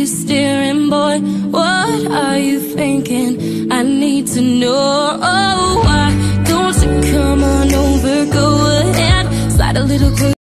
you steering, boy? What are you thinking? I need to know. Oh, why don't you come on over? Go ahead, slide a little closer.